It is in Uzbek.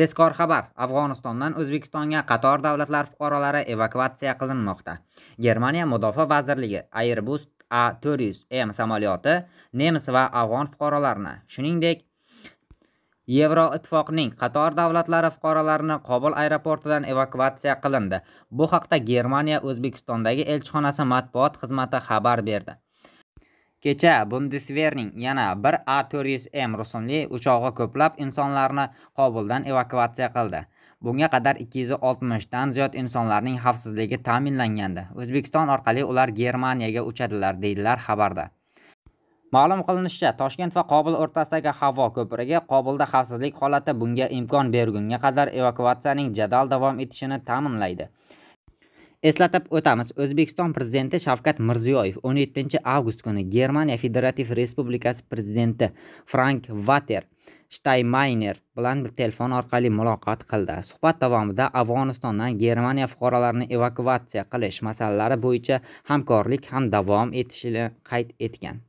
Tezkor xabar: Afg'onistondan O'zbekistonga qator davlatlar fuqarolari evakuatsiya qilinmoqda. Germaniya Mudofaa vazirligi Airbus A400M samolyoti nemis va afg'on fuqarolarini, shuningdek, Yevroittifoqning qator davlatlari fuqarolarini Qobul aeroportidan evakuatsiya qilindi. Bu haqda Germaniya O'zbekistondagi elchixonasi matbuot xizmati xabar berdi. Kecha Bundesverning yana bir A400M rusumli uchog'i ko'plab insonlarni Kobuldan evakuatsiya qildi. Bunga qadar 260 dan ziyod insonlarning xavfsizligi ta'minlangandi. O'zbekiston orqali ular Germaniyaga uchadilar, deydilar xabarda. Ma'lum qilinishicha, Toshkent va Qobul o'rtasidagi havo ko'prigi Qobulda xavfsizlik holati bunga imkon bergunga qadar evakuatsiyaning jadal davom etishini ta'minlaydi. Eslatib o'tamiz, O'zbekiston Prezidenti Shavkat Mirziyoyev 17-avgust kuni Germaniya Federativ Respublikasi Prezidenti frank vater Shtaynmayer bilan telefon orqali muloqot qildi. Suhbat davomida Afg'onistondan Germaniya fuqarolarini evakuatsiya qilish masalalari bo'yicha hamkorlik ham davom etishini qayd etgan.